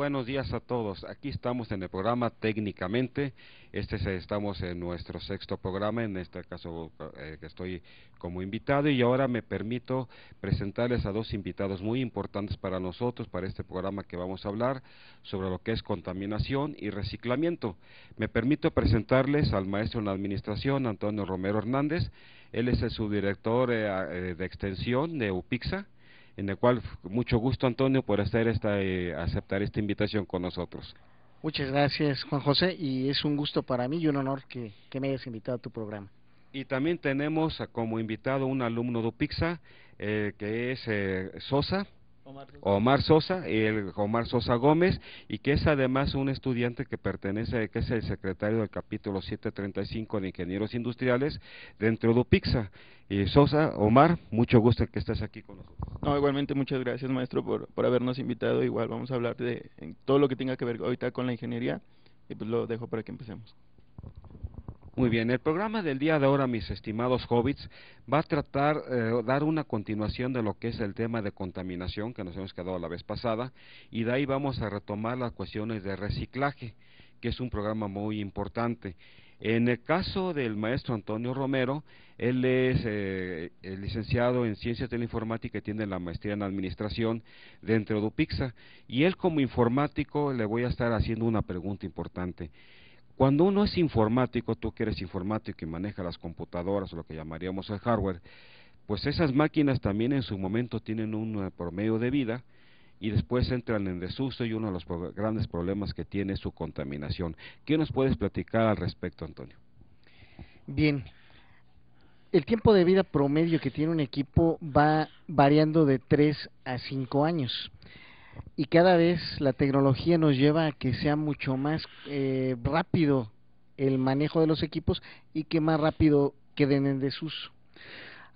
Buenos días a todos. Aquí estamos en el programa Técnicamente. Este es, estamos en nuestro sexto programa, en este caso eh, que estoy como invitado y ahora me permito presentarles a dos invitados muy importantes para nosotros, para este programa que vamos a hablar sobre lo que es contaminación y reciclamiento. Me permito presentarles al maestro en administración, Antonio Romero Hernández. Él es el subdirector eh, eh, de extensión de UPIXA en el cual mucho gusto Antonio por estar esta, eh, aceptar esta invitación con nosotros. Muchas gracias Juan José y es un gusto para mí y un honor que, me hayas invitado a tu programa. Y también tenemos como invitado un alumno de UPIXA eh, que es eh, Sosa, Omar Sosa, el Omar Sosa Gómez, y que es además un estudiante que pertenece, que es el secretario del capítulo 735 de Ingenieros Industriales dentro de UPIXA. Y Sosa, Omar, mucho gusto que estés aquí con nosotros. No, igualmente muchas gracias maestro por, por habernos invitado. Igual vamos a hablar de todo lo que tenga que ver ahorita con la ingeniería y pues lo dejo para que empecemos. Muy bien, el programa del día de ahora, mis estimados hobbits, va a tratar, eh, dar una continuación de lo que es el tema de contaminación que nos hemos quedado la vez pasada, y de ahí vamos a retomar las cuestiones de reciclaje, que es un programa muy importante. En el caso del maestro Antonio Romero, él es eh, licenciado en Ciencias de la Informática y tiene la maestría en Administración dentro de UPIXA, y él como informático le voy a estar haciendo una pregunta importante. Cuando uno es informático, tú que eres informático y maneja las computadoras lo que llamaríamos el hardware, pues esas máquinas también en su momento tienen un eh, promedio de vida y después entran en desuso y uno de los grandes problemas que tiene es su contaminación. ¿Qué nos puedes platicar al respecto, Antonio? Bien, el tiempo de vida promedio que tiene un equipo va variando de 3 a 5 años y cada vez la tecnología nos lleva a que sea mucho más eh, rápido el manejo de los equipos y que más rápido queden en desuso.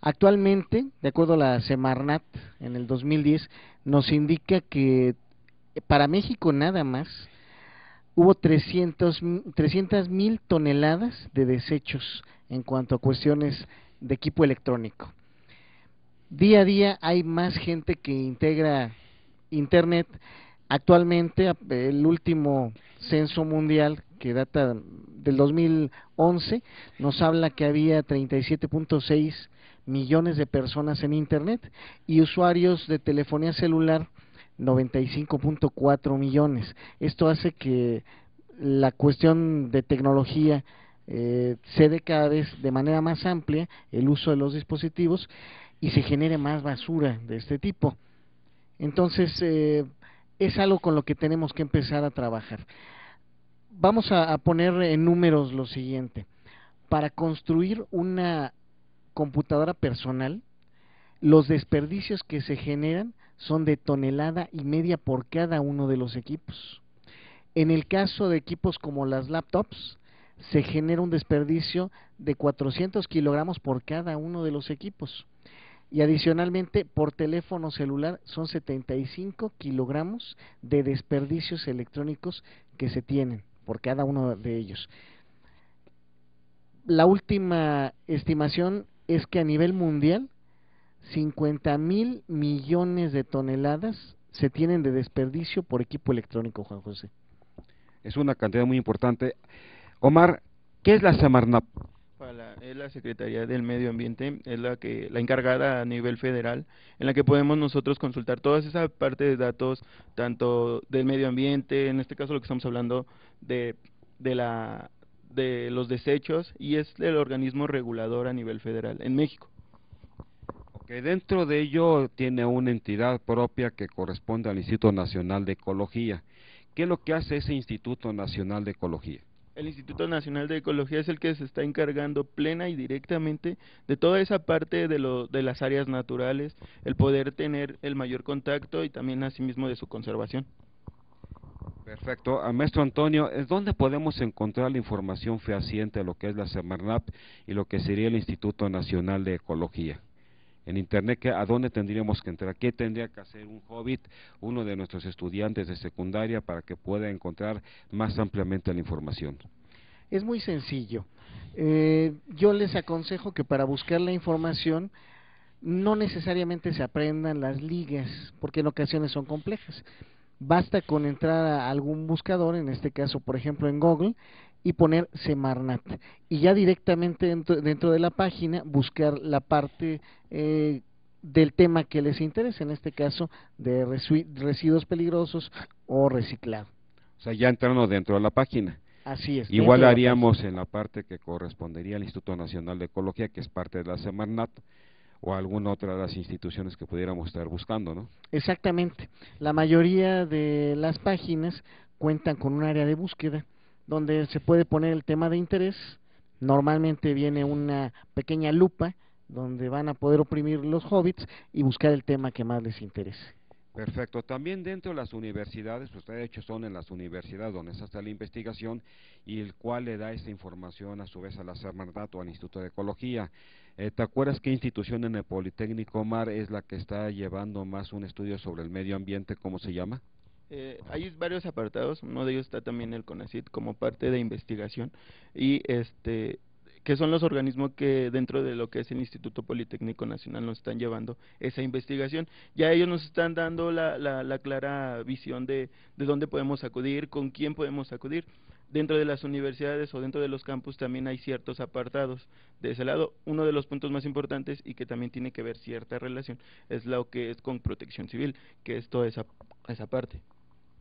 Actualmente, de acuerdo a la Semarnat en el 2010, nos indica que para México nada más hubo 300 mil toneladas de desechos en cuanto a cuestiones de equipo electrónico. Día a día hay más gente que integra Internet. Actualmente, el último censo mundial que data del 2011 nos habla que había 37.6 millones de personas en Internet y usuarios de telefonía celular 95.4 millones. Esto hace que la cuestión de tecnología eh, se dé cada vez de manera más amplia el uso de los dispositivos y se genere más basura de este tipo. Entonces, eh, es algo con lo que tenemos que empezar a trabajar. Vamos a, poner en números lo siguiente. Para construir una computadora personal, los desperdicios que se generan son de tonelada y media por cada uno de los equipos. En el caso de equipos como las laptops, se genera un desperdicio de 400 kilogramos por cada uno de los equipos y adicionalmente por teléfono celular son 75 kilogramos de desperdicios electrónicos que se tienen por cada uno de ellos. La última estimación es que a nivel mundial 50 mil millones de toneladas se tienen de desperdicio por equipo electrónico, Juan José. Es una cantidad muy importante. Omar, ¿qué es la Semarnap? Es la Secretaría del Medio Ambiente, es la que la encargada a nivel federal, en la que podemos nosotros consultar toda esa parte de datos, tanto del medio ambiente, en este caso lo que estamos hablando de, de la de los desechos y es el organismo regulador a nivel federal en México. Que dentro de ello tiene una entidad propia que corresponde al Instituto Nacional de Ecología. ¿Qué es lo que hace ese Instituto Nacional de Ecología? El Instituto Nacional de Ecología es el que se está encargando plena y directamente de toda esa parte de, lo, de las áreas naturales, el poder tener el mayor contacto y también asimismo de su conservación. Perfecto. A maestro Antonio, ¿dónde podemos encontrar la información fehaciente de lo que es la Semarnap y lo que sería el Instituto Nacional de Ecología? En Internet, ¿a dónde tendríamos que entrar? ¿Qué tendría que hacer un hobbit, uno de nuestros estudiantes de secundaria, para que pueda encontrar más ampliamente la información? Es muy sencillo. Eh, yo les aconsejo que para buscar la información no necesariamente se aprendan las ligas, porque en ocasiones son complejas. Basta con entrar a algún buscador, en este caso, por ejemplo, en Google, y poner Semarnat. Y ya directamente dentro, de la página buscar la parte eh, del tema que les interesa, en este caso de residuos peligrosos o reciclado. O sea, ya entrando dentro de la página. Así es. Igual haríamos en la parte que correspondería al Instituto Nacional de Ecología, que es parte de la Semarnat, o alguna otra de las instituciones que pudiéramos estar buscando, ¿no? Exactamente. La mayoría de las páginas cuentan con un área de búsqueda donde se puede poner el tema de interés. Normalmente viene una pequeña lupa donde van a poder oprimir los hobbits y buscar el tema que más les interese. Perfecto. También dentro de las universidades, pues de hecho son en las universidades donde está la investigación y el cual le da esta información a su vez a la Semarnat o al Instituto de Ecología. Eh, ¿Te acuerdas qué institución en el Politécnico Mar es la que está llevando más un estudio sobre el medio ambiente? ¿Cómo se llama? Eh, hay varios apartados, uno de ellos está también el CONACIT como parte de investigación y este que son los organismos que dentro de lo que es el Instituto Politécnico Nacional nos están llevando esa investigación. Ya ellos nos están dando la, la, clara visión de, de dónde podemos acudir, con quién podemos acudir. Dentro de las universidades o dentro de los campus también hay ciertos apartados. De ese lado, uno de los puntos más importantes y que también tiene que ver cierta relación es lo que es con protección civil, que es toda esa, esa parte.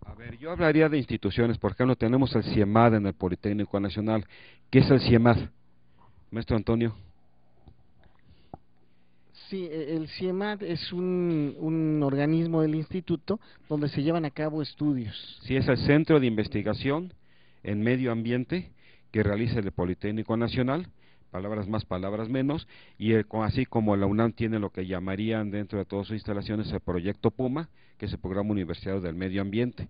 A ver, yo hablaría de instituciones, por ejemplo, tenemos el CIEMAD en el Politécnico Nacional. ¿Qué es el CIEMAD? Maestro Antonio. Sí, e, el CIEMAD es un, un, organismo del instituto donde se llevan a cabo estudios. Sí, es el Centro de Investigación en Medio Ambiente que realiza el Politécnico Nacional, palabras más, palabras menos, y así como la UNAM tiene lo que llamarían dentro de todas sus instalaciones el Proyecto PUMA, que es el Programa Universitario del Medio Ambiente.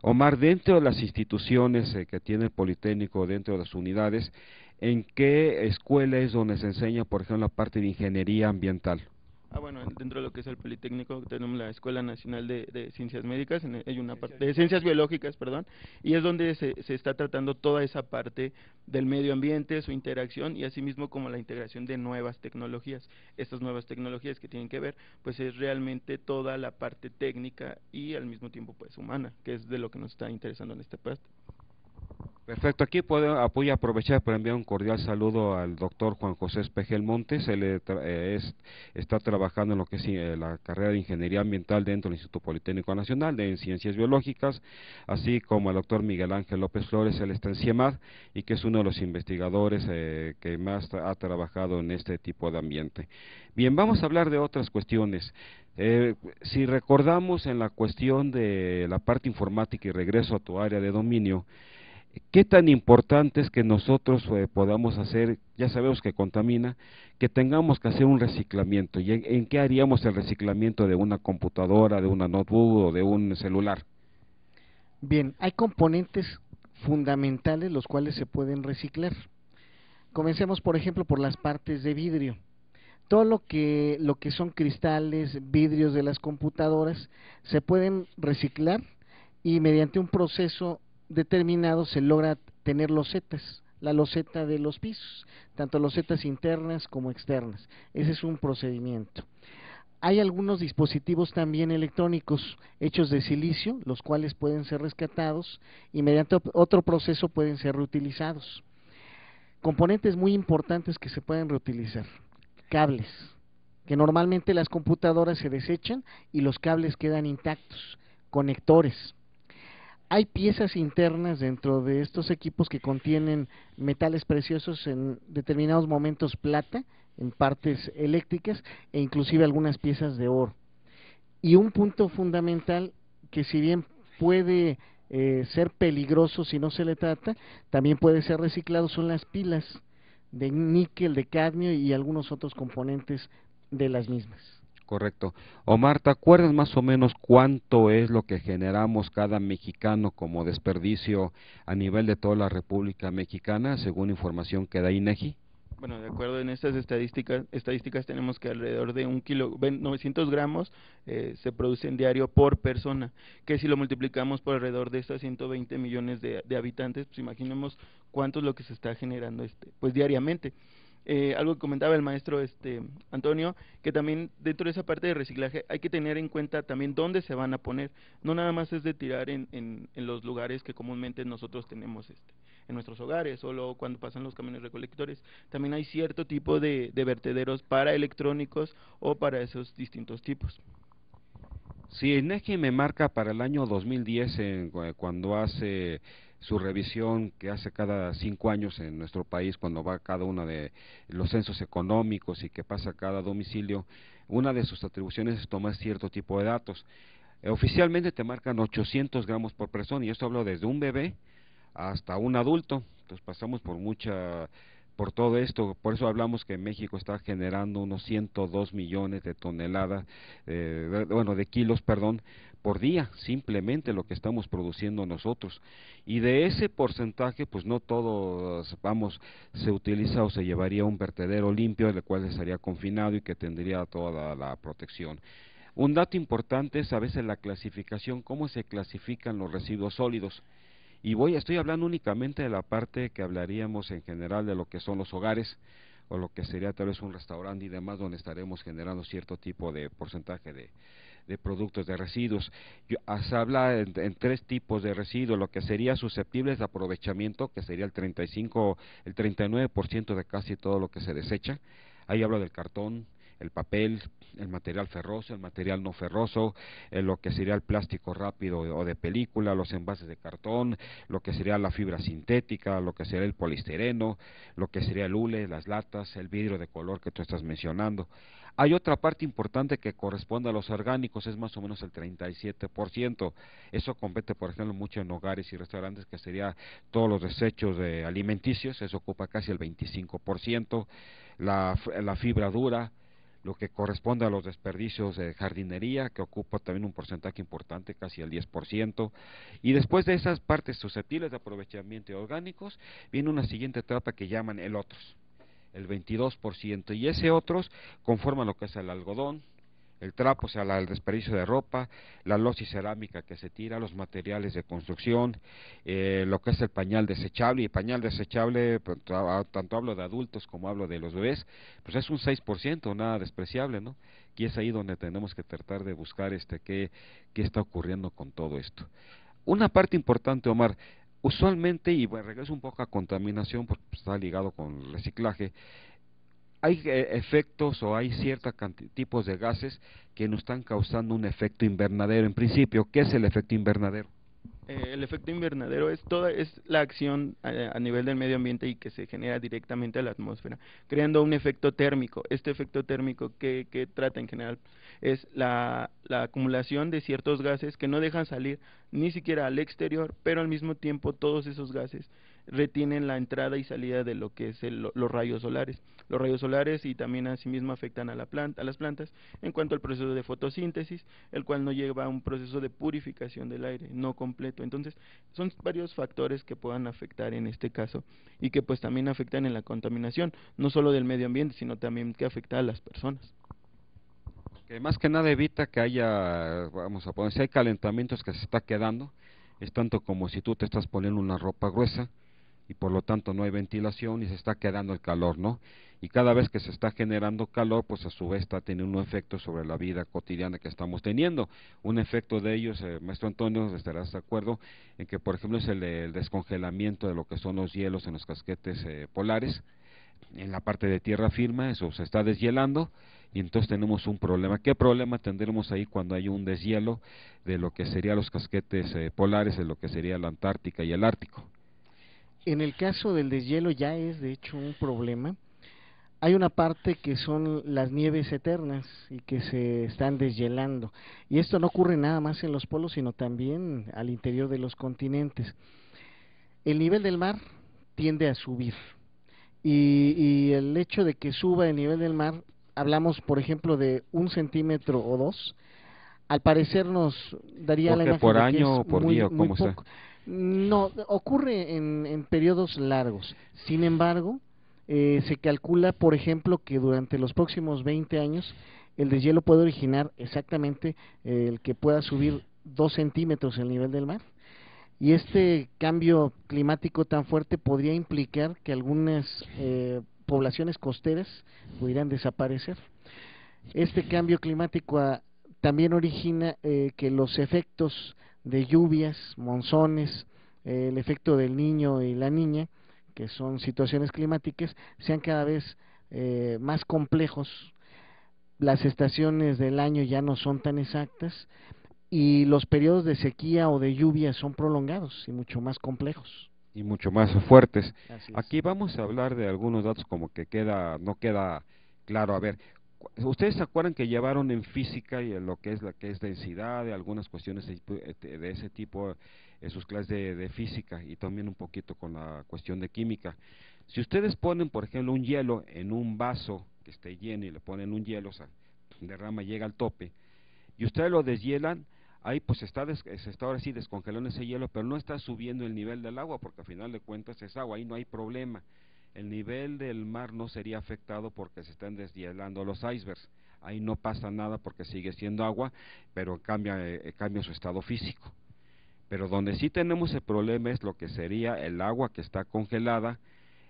Omar, dentro de las instituciones eh, que tiene el Politécnico, dentro de las unidades, ¿En qué escuela es donde se enseña, por ejemplo, la parte de ingeniería ambiental? Ah, bueno, dentro de lo que es el Politécnico tenemos la Escuela Nacional de, Ciencias Médicas, hay una parte de Ciencias Biológicas, perdón, y es donde se, se, está tratando toda esa parte del medio ambiente, su interacción y asimismo como la integración de nuevas tecnologías. Estas nuevas tecnologías que tienen que ver, pues es realmente toda la parte técnica y al mismo tiempo pues humana, que es de lo que nos está interesando en este parte. Perfecto, aquí puedo, voy a aprovechar para enviar un cordial saludo al doctor Juan José Espejel Montes, él eh, eh, está trabajando en lo que es eh, la carrera de Ingeniería Ambiental dentro del Instituto Politécnico Nacional de Ciencias Biológicas, así como el doctor Miguel Ángel López Flores, él está en CIEMAD y que es uno de los investigadores que más ha trabajado en este tipo de ambiente. Bien, vamos a hablar de otras cuestiones. si recordamos en la cuestión de la parte informática y regreso a tu área de dominio, ¿Qué tan importante es que nosotros eh, podamos hacer, ya sabemos que contamina, que tengamos que hacer un reciclamiento? ¿Y en, qué haríamos el reciclamiento de una computadora, de una notebook o de un celular? Bien, hay componentes fundamentales los cuales se pueden reciclar. Comencemos, por ejemplo, por las partes de vidrio. Todo lo que, lo que son cristales, vidrios de las computadoras, se pueden reciclar y mediante un proceso determinado se logra tener losetas, la loseta de los pisos, tanto losetas internas como externas. Ese es un procedimiento. Hay algunos dispositivos también electrónicos hechos de silicio, los cuales pueden ser rescatados y mediante otro proceso pueden ser reutilizados. Componentes muy importantes que se pueden reutilizar. Cables, que normalmente las computadoras se desechan y los cables quedan intactos. Conectores, hay piezas internas dentro de estos equipos que contienen metales preciosos en determinados momentos plata, en partes eléctricas e inclusive algunas piezas de oro. Y un punto fundamental que si bien puede eh, ser peligroso si no se le trata, también puede ser reciclado son las pilas de níquel, de cadmio y algunos otros componentes de las mismas. Correcto. Omar, ¿te acuerdas más o menos cuánto es lo que generamos cada mexicano como desperdicio a nivel de toda la República Mexicana, según información que da INEGI? Bueno, de acuerdo en estas estadísticas, estadísticas tenemos que alrededor de un kilo, 900 gramos eh, se producen diario por persona, que si lo multiplicamos por alrededor de estos 120 millones de, de habitantes, pues imaginemos cuánto es lo que se está generando este, pues diariamente. Eh, algo que comentaba el maestro este Antonio, que también dentro de esa parte de reciclaje hay que tener en cuenta también dónde se van a poner. No nada más es de tirar en, en, los lugares que comúnmente nosotros tenemos este, en nuestros hogares, solo cuando pasan los camiones recolectores. También hay cierto tipo de, de vertederos para electrónicos o para esos distintos tipos. Sí, INEGI me marca para el año 2010, en, cuando hace su revisión que hace cada cinco años en nuestro país cuando va cada uno de los censos económicos y que pasa cada domicilio, una de sus atribuciones es tomar cierto tipo de datos. Eh, oficialmente te marcan 800 gramos por persona y esto hablo desde un bebé hasta un adulto, entonces pasamos por mucha por todo esto, por eso hablamos que México está generando unos 102 millones de toneladas, eh, bueno, de kilos, perdón, por día, simplemente lo que estamos produciendo nosotros. Y de ese porcentaje, pues no todo, vamos, se utiliza o se llevaría un vertedero limpio, el cual estaría confinado y que tendría toda la protección. Un dato importante es a veces la clasificación, cómo se clasifican los residuos sólidos. Y voy, estoy hablando únicamente de la parte que hablaríamos en general de lo que son los hogares o lo que sería tal vez un restaurante y demás donde estaremos generando cierto tipo de porcentaje de, de productos de residuos. Yo, se habla en, tres tipos de residuos, lo que sería susceptibles de aprovechamiento, que sería el 35, el 39% de casi todo lo que se desecha. Ahí hablo del cartón, el papel, el material ferroso, el material no ferroso, eh, lo que sería el plástico rápido o de película, los envases de cartón, lo que sería la fibra sintética, lo que sería el poliestireno, lo que sería el hule, las latas, el vidrio de color que tú estás mencionando. Hay otra parte importante que corresponde a los orgánicos, es más o menos el 37%. Eso compete, por ejemplo, mucho en hogares y restaurantes, que sería todos los desechos de alimenticios, eso ocupa casi el 25%. La, la fibra dura, lo que corresponde a los desperdicios de jardinería, que ocupa también un porcentaje importante, casi el 10%, y después de esas partes susceptibles de aprovechamiento orgánicos, viene una siguiente etapa que llaman el otros, el 22%, y ese otros conforma lo que es el algodón, el trapo, o sea, el desperdicio de ropa, la losa y cerámica que se tira, los materiales de construcción, eh, lo que es el pañal desechable, y pañal desechable, pues, tanto hablo de adultos como hablo de los bebés, pues es un 6%, nada despreciable, ¿no? Y es ahí donde tenemos que tratar de buscar este qué, qué está ocurriendo con todo esto. Una parte importante, Omar, usualmente, y bueno, regreso un poco a contaminación, porque está ligado con reciclaje, hay eh, efectos o hay ciertos tipos de gases que nos están causando un efecto invernadero. En principio, ¿qué es el efecto invernadero? Eh, el efecto invernadero es toda es la acción a, nivel del medio ambiente y que se genera directamente a la atmósfera, creando un efecto térmico. Este efecto térmico que, que trata en general es la acumulación de ciertos gases que no dejan salir ni siquiera al exterior, pero al mismo tiempo todos esos gases retienen la entrada y salida de lo que es los rayos solares. Los rayos solares y también asimismo afectan a, la planta, a las plantas en cuanto al proceso de fotosíntesis, el cual no lleva a un proceso de purificación del aire, no completo. Entonces, son varios factores que puedan afectar en este caso y que pues también afectan en la contaminación, no solo del medio ambiente, sino también que afecta a las personas que más que nada evita que haya, vamos a poner, si hay calentamientos que se está quedando, es tanto como si tú te estás poniendo una ropa gruesa, y por lo tanto no hay ventilación y se está quedando el calor, ¿no? Y cada vez que se está generando calor, pues a su vez está teniendo un efecto sobre la vida cotidiana que estamos teniendo. Un efecto de ellos, eh, maestro Antonio, estarás de acuerdo en que, por ejemplo, es el, el, descongelamiento de lo que son los hielos en los casquetes eh, polares. En la parte de tierra firme, eso se está deshielando y entonces tenemos un problema. ¿Qué problema tendremos ahí cuando hay un deshielo de lo que serían los casquetes eh, polares, de lo que sería la Antártica y el Ártico? En el caso del deshielo ya es de hecho un problema. Hay una parte que son las nieves eternas y que se están deshielando. Y esto no ocurre nada más en los polos, sino también al interior de los continentes. El nivel del mar tiende a subir. Y, y el hecho de que suba el nivel del mar, hablamos por ejemplo de un centímetro o dos, al parecer nos daría la imagen por de año que o por muy, día, muy ¿cómo está? No, ocurre en, en periodos largos. Sin embargo, eh, se calcula, por ejemplo, que durante los próximos 20 años el deshielo puede originar exactamente eh, el que pueda subir dos centímetros el nivel del mar. Y este cambio climático tan fuerte podría implicar que algunas eh, poblaciones costeras pudieran desaparecer. Este cambio climático ah, también origina eh, que los efectos de lluvias, monzones, eh, el efecto del niño y la niña, que son situaciones climáticas, sean cada vez eh, más complejos. Las estaciones del año ya no son tan exactas y los periodos de sequía o de lluvia son prolongados y mucho más complejos y mucho más fuertes. Aquí vamos a hablar de algunos datos como que queda no queda claro. A ver, ustedes se acuerdan que llevaron en física y lo que es la que es densidad, de algunas cuestiones de, de ese tipo en sus clases de, física y también un poquito con la cuestión de química. Si ustedes ponen, por ejemplo, un hielo en un vaso que esté lleno y le ponen un hielo, o sea, derrama llega al tope, y ustedes lo deshielan, ahí pues está, se está ahora sí descongelando ese hielo, pero no está subiendo el nivel del agua, porque al final de cuentas es agua, ahí no hay problema. El nivel del mar no sería afectado porque se están deshielando los icebergs. Ahí no pasa nada porque sigue siendo agua, pero cambia, eh, cambia su estado físico. Pero donde sí tenemos el problema es lo que sería el agua que está congelada,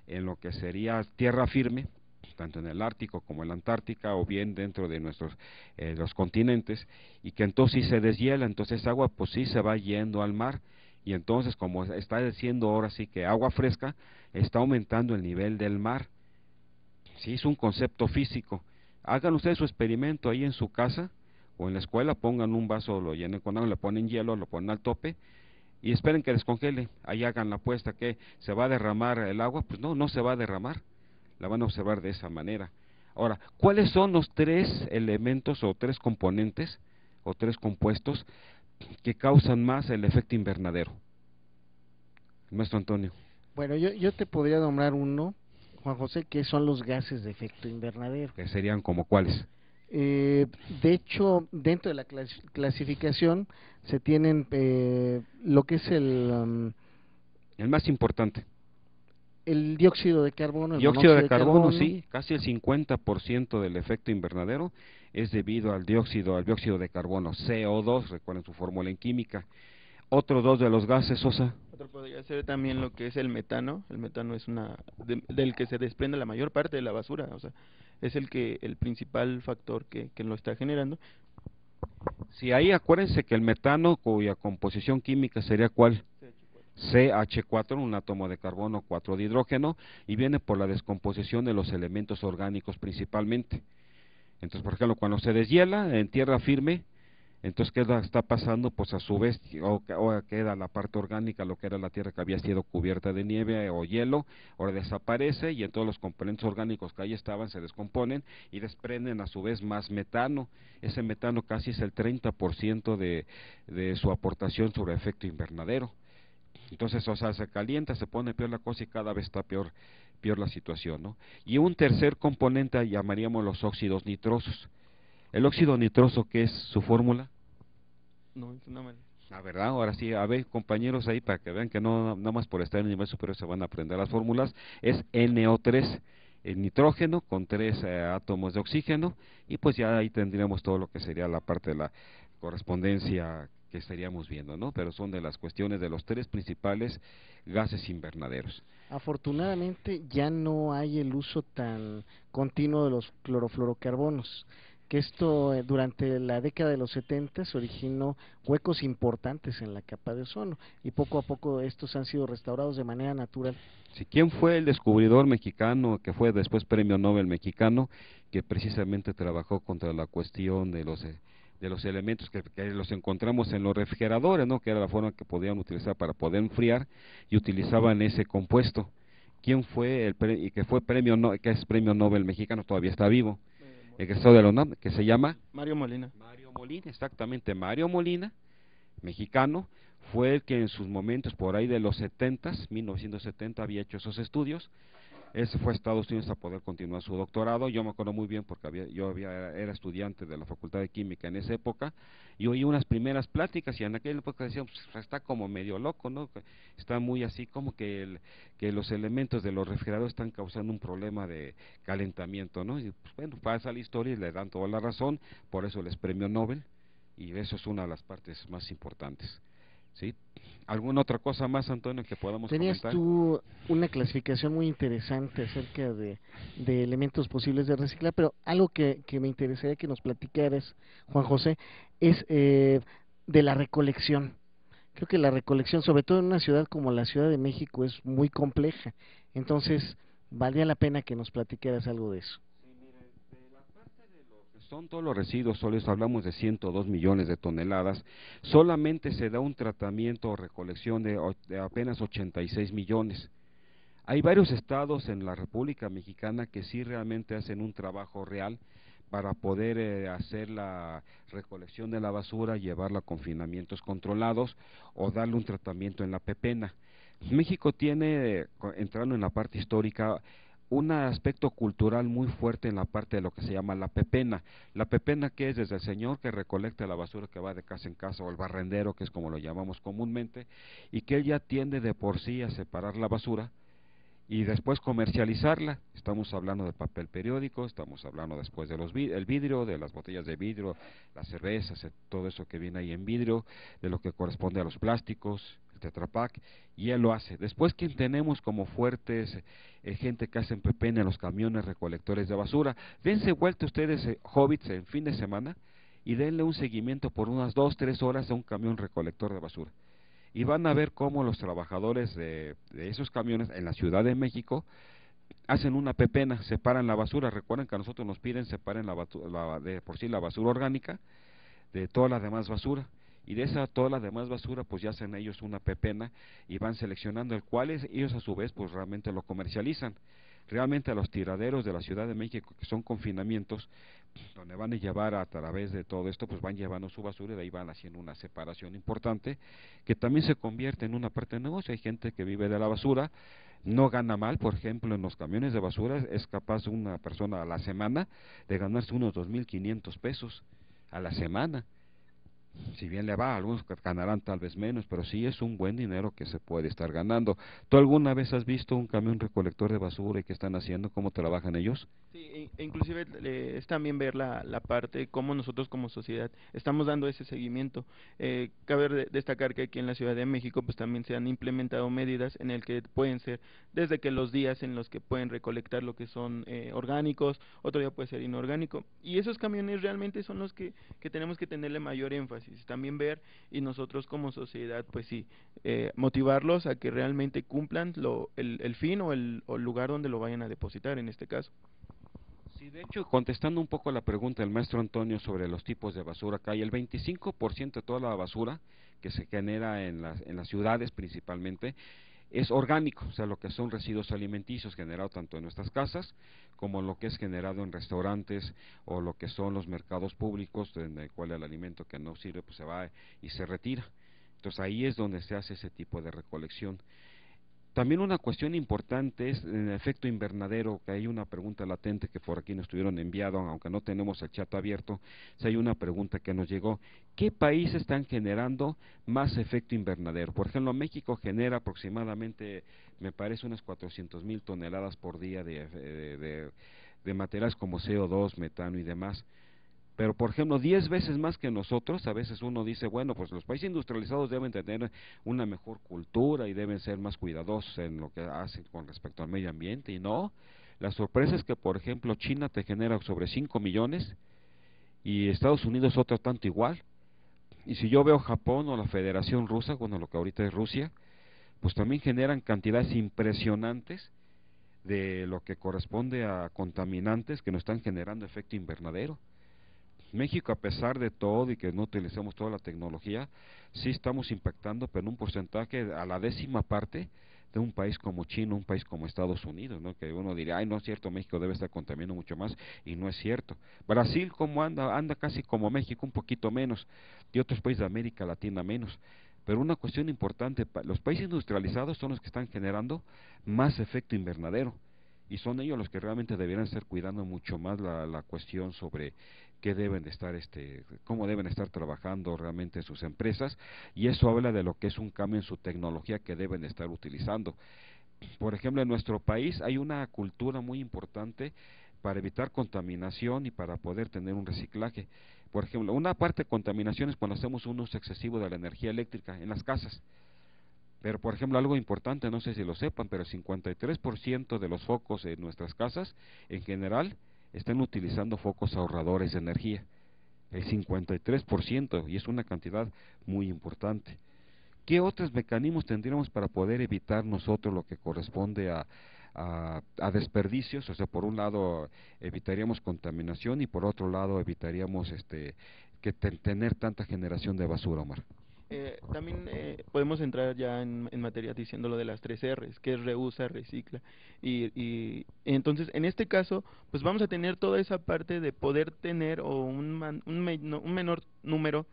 en lo que sería tierra firme, tanto en el Ártico como en la Antártica o bien dentro de nuestros eh, los continentes y que entonces sí se deshiela, entonces agua pues sí se va yendo al mar y entonces como está diciendo ahora sí que agua fresca está aumentando el nivel del mar. Sí, es un concepto físico. Hagan ustedes su experimento ahí en su casa o en la escuela, pongan un vaso, lo llenen con agua, le ponen hielo, lo ponen al tope y esperen que descongele. Ahí hagan la apuesta que se va a derramar el agua, pues no, no se va a derramar la van a observar de esa manera. Ahora, ¿cuáles son los tres elementos o tres componentes o tres compuestos que causan más el efecto invernadero? Maestro Antonio. Bueno, yo, yo te podría nombrar uno, Juan José, que son los gases de efecto invernadero. ¿Que serían como cuáles? Eh, de hecho, dentro de la clasificación se tienen eh, lo que es el... Um, el más importante el dióxido de carbono. El dióxido de, carbono, sí, casi el 50% del efecto invernadero es debido al dióxido, al dióxido de carbono, CO2, recuerden su fórmula en química. Otro dos de los gases, Sosa. Otro podría ser también lo que es el metano. El metano es una del que se desprende la mayor parte de la basura, o sea, es el que el principal factor que, que lo está generando. Sí, ahí acuérdense que el metano cuya composición química sería cuál? CH4, un átomo de carbono, 4 de hidrógeno, y viene por la descomposición de los elementos orgánicos principalmente. Entonces, por ejemplo, cuando se deshiela en tierra firme, entonces, ¿qué está pasando? Pues a su vez, o, queda la parte orgánica, lo que era la tierra que había sido cubierta de nieve o hielo, ahora desaparece y en todos los componentes orgánicos que ahí estaban se descomponen y desprenden a su vez más metano. Ese metano casi es el 30% de, de su aportación sobre efecto invernadero. Entonces, o sea, se calienta, se pone peor la cosa y cada vez está peor, peor la situación, ¿no? Y un tercer componente llamaríamos los óxidos nitrosos. ¿El óxido nitroso qué es su fórmula? No, no me... La verdad, ahora sí, a ver, compañeros ahí, para que vean que no nada más por estar en el nivel superior se van a aprender las fórmulas, es NO3, el nitrógeno con tres eh, átomos de oxígeno, y pues ya ahí tendríamos todo lo que sería la parte de la correspondencia que estaríamos viendo, ¿no? Pero son de las cuestiones de los tres principales gases invernaderos. Afortunadamente ya no hay el uso tan continuo de los clorofluorocarbonos, que esto eh, durante la década de los 70 se originó huecos importantes en la capa de ozono y poco a poco estos han sido restaurados de manera natural. Sí, ¿Quién fue el descubridor mexicano que fue después premio Nobel mexicano que precisamente trabajó contra la cuestión de los... Eh, de los elementos que, los encontramos en los refrigeradores, ¿no? que era la forma que podían utilizar para poder enfriar y utilizaban ese compuesto. ¿Quién fue el y que fue premio no, que es premio Nobel mexicano todavía está vivo? Egresado de la UNAM, que se llama Mario Molina. Mario Molina, exactamente, Mario Molina, mexicano, fue el que en sus momentos por ahí de los 70, 1970 había hecho esos estudios él se fue a Estados Unidos a poder continuar su doctorado. Yo me acuerdo muy bien porque había, yo había, era estudiante de la Facultad de Química en esa época y oí unas primeras pláticas y en aquella época decíamos, pues, está como medio loco, ¿no? Está muy así como que, el, que los elementos de los refrigeradores están causando un problema de calentamiento, ¿no? Y pues, bueno, pasa la historia y le dan toda la razón, por eso les premio Nobel y eso es una de las partes más importantes ¿sí? ¿Alguna otra cosa más, Antonio, que podamos Tenías comentar? tú una clasificación muy interesante acerca de, de elementos posibles de reciclar, pero algo que, que me interesaría que nos platicaras, Juan José, es eh, de la recolección. Creo que la recolección, sobre todo en una ciudad como la Ciudad de México, es muy compleja. Entonces, valdría la pena que nos platicaras algo de eso. Son todos los residuos sólidos, hablamos de 102 millones de toneladas, solamente se da un tratamiento o recolección de, de apenas 86 millones. Hay varios estados en la República Mexicana que sí realmente hacen un trabajo real para poder eh, hacer la recolección de la basura, llevarla a confinamientos controlados o darle un tratamiento en la pepena. México tiene, eh, entrando en la parte histórica, un aspecto cultural muy fuerte en la parte de lo que se llama la pepena. La pepena que es desde el señor que recolecta la basura que va de casa en casa o el barrendero, que es como lo llamamos comúnmente, y que él ya tiende de por sí a separar la basura y después comercializarla. Estamos hablando de papel periódico, estamos hablando después de los el vidrio, de las botellas de vidrio, las cervezas, eh, todo eso que viene ahí en vidrio, de lo que corresponde a los plásticos, el Tetrapac, y él lo hace. Después, quien tenemos como fuertes eh, gente que hacen pepena en los camiones recolectores de basura, dense vuelta ustedes, eh, hobbits, en fin de semana, y denle un seguimiento por unas dos, tres horas a un camión recolector de basura. Y van a ver cómo los trabajadores de, esos camiones en la Ciudad de México hacen una pepena, separan la basura. Recuerden que a nosotros nos piden separen la, la, de por sí la basura orgánica de toda la demás basura y de esa toda la demás basura pues ya hacen ellos una pepena y van seleccionando el cual es, ellos a su vez pues realmente lo comercializan. Realmente a los tiraderos de la Ciudad de México que son confinamientos donde van a llevar a través de todo esto pues van llevando su basura y de ahí van haciendo una separación importante que también se convierte en una parte de negocio. Hay gente que vive de la basura no gana mal, por ejemplo, en los camiones de basura es capaz una persona a la semana de ganarse unos 2.500 pesos a la semana si bien le va, algunos ganarán tal vez menos, pero sí es un buen dinero que se puede estar ganando. ¿Tú alguna vez has visto un camión recolector de basura y qué están haciendo, cómo trabajan ellos? Sí, e inclusive es también ver la, parte, cómo nosotros como sociedad estamos dando ese seguimiento. Eh, cabe destacar que aquí en la Ciudad de México pues también se han implementado medidas en el que pueden ser desde que los días en los que pueden recolectar lo que son eh, orgánicos, otro día puede ser inorgánico. Y esos camiones realmente son los que, que tenemos que tenerle mayor énfasis también ver y nosotros como sociedad, pues sí, eh, motivarlos a que realmente cumplan lo, el, el fin o el, o el lugar donde lo vayan a depositar en este caso. Sí, de hecho, contestando un poco la pregunta del maestro Antonio sobre los tipos de basura que hay, el 25% de toda la basura que se genera en las, en las ciudades principalmente es orgánico, o sea, lo que son residuos alimenticios generados tanto en nuestras casas como lo que es generado en restaurantes o lo que son los mercados públicos en el cual el alimento que no sirve pues se va y se retira. Entonces ahí es donde se hace ese tipo de recolección. También una cuestión importante es el efecto invernadero, que hay una pregunta latente que por aquí nos estuvieron enviado, aunque no tenemos el chat abierto, si hay una pregunta que nos llegó. ¿Qué países están generando más efecto invernadero? Por ejemplo, México genera aproximadamente, me parece, unas 400 mil toneladas por día de, de, de materiales como CO2, metano y demás pero por ejemplo, 10 veces más que nosotros, a veces uno dice, bueno, pues los países industrializados deben tener una mejor cultura y deben ser más cuidadosos en lo que hacen con respecto al medio ambiente, y no. La sorpresa es que, por ejemplo, China te genera sobre 5 millones y Estados Unidos otro tanto igual. Y si yo veo Japón o la Federación Rusa, bueno, lo que ahorita es Rusia, pues también generan cantidades impresionantes de lo que corresponde a contaminantes que nos están generando efecto invernadero. México, a pesar de todo y que no utilicemos toda la tecnología, sí estamos impactando, pero en un porcentaje a la décima parte de un país como China, un país como Estados Unidos, ¿no? que uno diría, ay, no es cierto, México debe estar contaminando mucho más, y no es cierto. Brasil, como anda? Anda casi como México, un poquito menos, y otros países de América Latina menos. Pero una cuestión importante, los países industrializados son los que están generando más efecto invernadero y son ellos los que realmente deberían estar cuidando mucho más la, la cuestión sobre deben de estar este cómo deben estar trabajando realmente sus empresas y eso habla de lo que es un cambio en su tecnología que deben de estar utilizando por ejemplo en nuestro país hay una cultura muy importante para evitar contaminación y para poder tener un reciclaje. Por ejemplo, una parte de contaminación es cuando hacemos un uso excesivo de la energía eléctrica en las casas. Pero, por ejemplo, algo importante, no sé si lo sepan, pero el 53% de los focos en nuestras casas, en general, están utilizando focos ahorradores de energía. El 53%, y es una cantidad muy importante. ¿Qué otros mecanismos tendríamos para poder evitar nosotros lo que corresponde a, a, desperdicios, o sea, por un lado evitaríamos contaminación y por otro lado evitaríamos este que tener tanta generación de basura, Omar. Eh, también eh, podemos entrar ya en, materia diciendo lo de las tres R's, que es reusa, recicla. Y, y entonces, en este caso, pues vamos a tener toda esa parte de poder tener o un, un, un menor número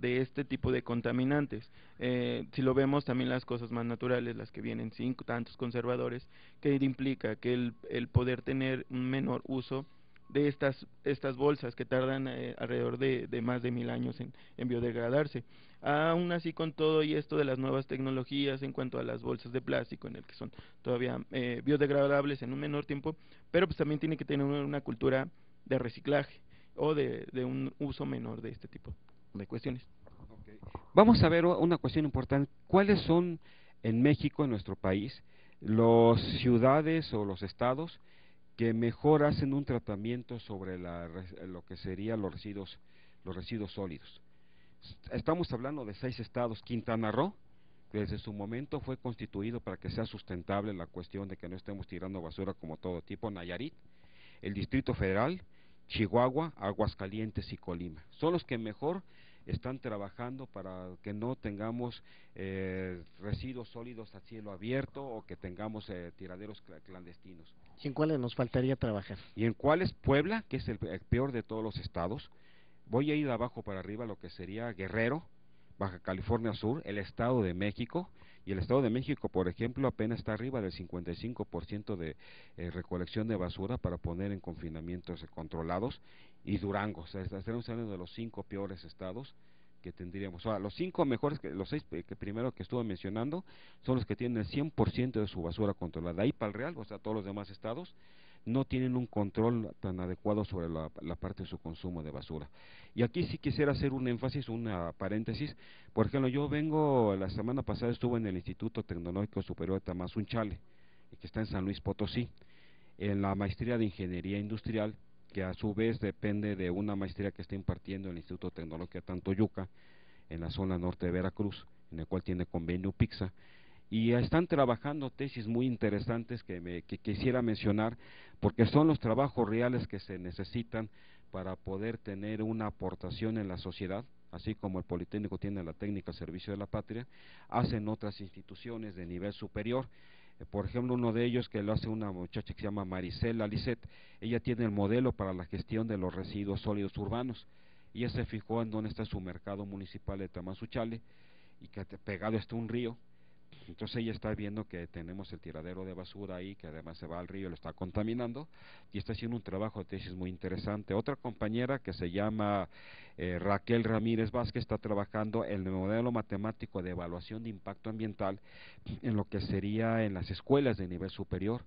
de este tipo de contaminantes. Eh, si lo vemos también las cosas más naturales, las que vienen sin tantos conservadores, que implica que el, el poder tener un menor uso de estas, estas bolsas que tardan eh, alrededor de, de, más de mil años en, biodegradarse. Aún así, con todo y esto de las nuevas tecnologías en cuanto a las bolsas de plástico, en el que son todavía eh, biodegradables en un menor tiempo, pero pues también tiene que tener una, cultura de reciclaje o de, de un uso menor de este tipo de cuestiones. Vamos a ver una cuestión importante. ¿Cuáles son en México, en nuestro país, las ciudades o los estados que mejor hacen un tratamiento sobre la, lo que serían los residuos, los residuos sólidos? Estamos hablando de seis estados. Quintana Roo, que desde su momento fue constituido para que sea sustentable la cuestión de que no estemos tirando basura como todo tipo. Nayarit, el Distrito Federal, Chihuahua, Aguascalientes y Colima. Son los que mejor están trabajando para que no tengamos eh, residuos sólidos a cielo abierto o que tengamos eh, tiraderos clandestinos. ¿Y en cuáles nos faltaría trabajar? ¿Y en cuáles? Puebla, que es el, peor de todos los estados. Voy a ir de abajo para arriba lo que sería Guerrero, Baja California Sur, el Estado de México, y el Estado de México, por ejemplo, apenas está arriba del 55% de eh, recolección de basura para poner en confinamientos controlados, y Durango, o sea, estamos hablando de los cinco peores estados que tendríamos. Ahora, los cinco mejores, los seis que primero que estuve mencionando, son los que tienen el 100% de su basura controlada. Ahí para el Real, o sea, todos los demás estados, no tienen un control tan adecuado sobre la, parte de su consumo de basura. Y aquí sí quisiera hacer un énfasis, una paréntesis. Por ejemplo, yo vengo, la semana pasada estuve en el Instituto Tecnológico Superior de Tamazunchale, que está en San Luis Potosí, en la maestría de Ingeniería Industrial, que a su vez depende de una maestría que está impartiendo el Instituto de Tantoyuca, en la zona norte de Veracruz, en el cual tiene convenio PIXA y están trabajando tesis muy interesantes que, me, que quisiera mencionar porque son los trabajos reales que se necesitan para poder tener una aportación en la sociedad, así como el Politécnico tiene la técnica al servicio de la patria, hacen otras instituciones de nivel superior. Por ejemplo, uno de ellos que lo hace una muchacha que se llama Maricela Lisset, ella tiene el modelo para la gestión de los residuos sólidos urbanos. Ella se fijó en dónde está su mercado municipal de Tamazuchale y que pegado está un río entonces ella está viendo que tenemos el tiradero de basura ahí, que además se va al río y lo está contaminando, y está haciendo un trabajo de tesis muy interesante. Otra compañera que se llama eh, Raquel Ramírez Vázquez está trabajando el modelo matemático de evaluación de impacto ambiental en lo que sería en las escuelas de nivel superior.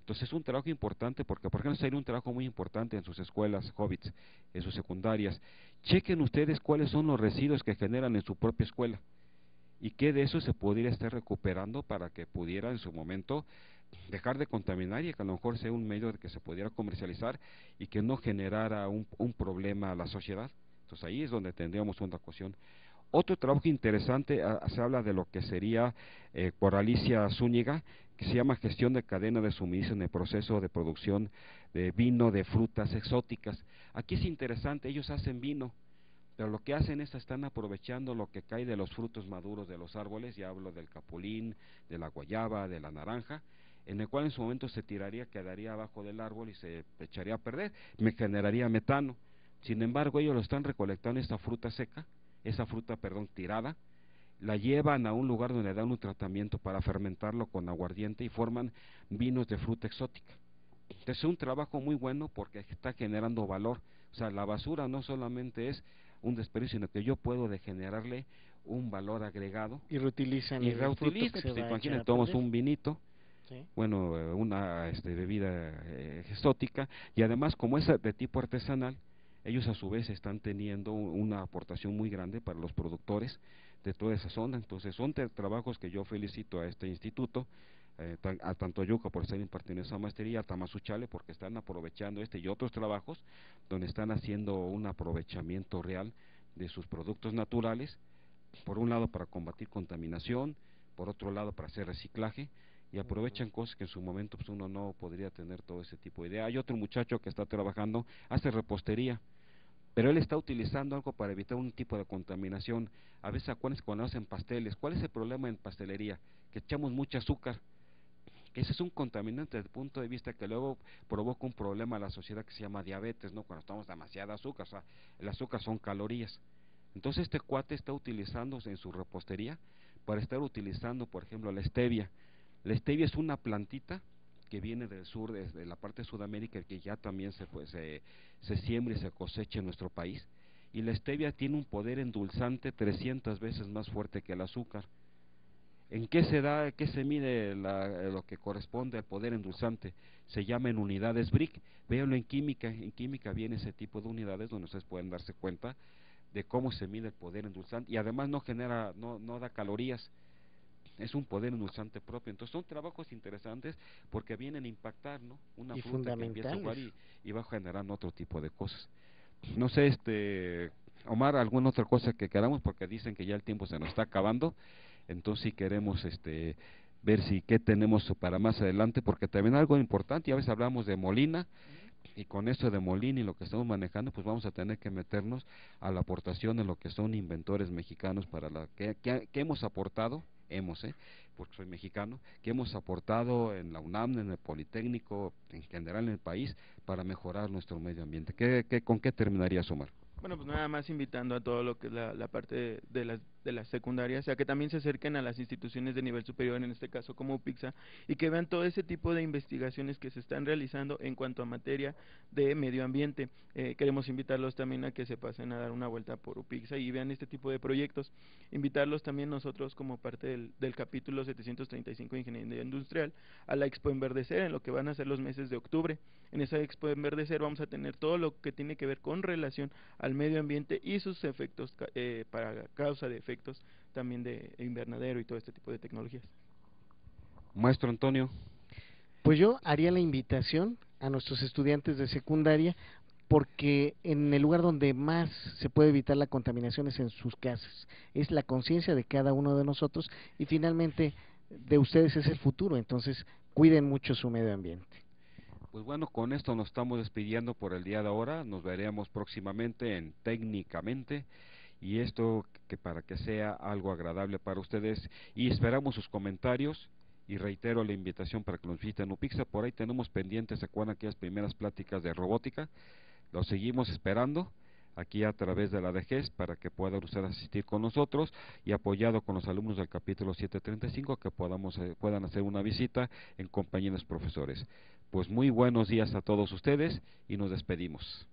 Entonces es un trabajo importante porque, por ejemplo, sería un trabajo muy importante en sus escuelas, hobbits, en sus secundarias. Chequen ustedes cuáles son los residuos que generan en su propia escuela y que de eso se pudiera estar recuperando para que pudiera en su momento dejar de contaminar y que a lo mejor sea un medio de que se pudiera comercializar y que no generara un, problema a la sociedad. Entonces ahí es donde tendríamos una cuestión. Otro trabajo interesante, ah, se habla de lo que sería eh, por Alicia Zúñiga, que se llama gestión de cadena de suministro en el proceso de producción de vino de frutas exóticas. Aquí es interesante, ellos hacen vino, pero lo que hacen es están aprovechando lo que cae de los frutos maduros de los árboles, ya hablo del capulín, de la guayaba, de la naranja, en el cual en su momento se tiraría, quedaría abajo del árbol y se echaría a perder, me generaría metano. Sin embargo, ellos lo están recolectando esta fruta seca, esa fruta, perdón, tirada, la llevan a un lugar donde dan un tratamiento para fermentarlo con aguardiente y forman vinos de fruta exótica. Entonces es un trabajo muy bueno porque está generando valor. O sea, la basura no solamente es un desperdicio, sino que yo puedo degenerarle un valor agregado. Y reutilizan y reutilizan. Pues, imagínate, tomamos un vinito, bueno, eh, una este, bebida eh, exótica, y además como es de tipo artesanal, ellos a su vez están teniendo una aportación muy grande para los productores de toda esa zona. Entonces son trabajos que yo felicito a este instituto, eh, a tanto Yuca por estar impartiendo esa maestría, a Tamazuchale porque están aprovechando este y otros trabajos donde están haciendo un aprovechamiento real de sus productos naturales, por un lado para combatir contaminación, por otro lado para hacer reciclaje y aprovechan cosas que en su momento pues uno no podría tener todo ese tipo de idea. Hay otro muchacho que está trabajando, hace repostería, pero él está utilizando algo para evitar un tipo de contaminación. A veces acuérdense cuando hacen pasteles, ¿cuál es el problema en pastelería? Que echamos mucho azúcar. Ese es un contaminante desde el punto de vista que luego provoca un problema a la sociedad que se llama diabetes, ¿no? Cuando estamos demasiada azúcar, o sea, el azúcar son calorías. Entonces este cuate está utilizándose en su repostería para estar utilizando, por ejemplo, la stevia. La stevia es una plantita que viene del sur, desde la parte de Sudamérica, que ya también se, pues, se siembra y se cosecha en nuestro país. Y la stevia tiene un poder endulzante 300 veces más fuerte que el azúcar. ¿En qué se da, qué se mide lo que corresponde al poder endulzante? Se llama en unidades BRIC. Véanlo en química. En química viene ese tipo de unidades donde ustedes pueden darse cuenta de cómo se mide el poder endulzante y además no genera, no, no da calorías es un poder endulzante propio. Entonces son trabajos interesantes porque vienen a impactar, ¿no? Una fruta que empieza a jugar y, y, va generando otro tipo de cosas. No sé, este, Omar, alguna otra cosa que queramos porque dicen que ya el tiempo se nos está acabando. Entonces si queremos, este, ver si qué tenemos para más adelante porque también algo importante. Y a veces hablamos de Molina y con esto de Molina y lo que estamos manejando, pues vamos a tener que meternos a la aportación de lo que son inventores mexicanos para la que, que hemos aportado hemos, ¿eh? porque soy mexicano, que hemos aportado en la UNAM, en el Politécnico, en general en el país, para mejorar nuestro medio ambiente. ¿Qué, qué, ¿Con qué terminaría Omar? Bueno, pues nada más invitando a todo lo que es la, la parte de, las de las secundarias, o sea que también se acerquen a las instituciones de nivel superior, en este caso como PIXA, y que vean todo ese tipo de investigaciones que se están realizando en cuanto a materia de medio ambiente. Eh, queremos invitarlos también a que se pasen a dar una vuelta por UPIXA y vean este tipo de proyectos. Invitarlos también nosotros como parte del, del capítulo 735 de Ingeniería Industrial a la Expo Enverdecer, en lo que van a ser los meses de octubre. En esa Expo Enverdecer vamos a tener todo lo que tiene que ver con relación al medio ambiente y sus efectos eh, para causa de efectos también de invernadero y todo este tipo de tecnologías. Maestro Antonio. Pues yo haría la invitación a nuestros estudiantes de secundaria porque en el lugar donde más se puede evitar la contaminación es en sus casas. Es la conciencia de cada uno de nosotros y finalmente de ustedes es el futuro, entonces cuiden mucho su medio ambiente. Pues bueno, con esto nos estamos despidiendo por el día de ahora. Nos veremos próximamente en Técnicamente y esto que para que sea algo agradable para ustedes y esperamos sus comentarios y reitero la invitación para que nos visiten Upixa. Por ahí tenemos pendientes, se aquellas primeras pláticas de robótica. Los seguimos esperando aquí a través de la DGES para que puedan ustedes asistir con nosotros y apoyado con los alumnos del capítulo 735 que podamos eh, puedan hacer una visita en compañía de los profesores. Pues muy buenos días a todos ustedes y nos despedimos.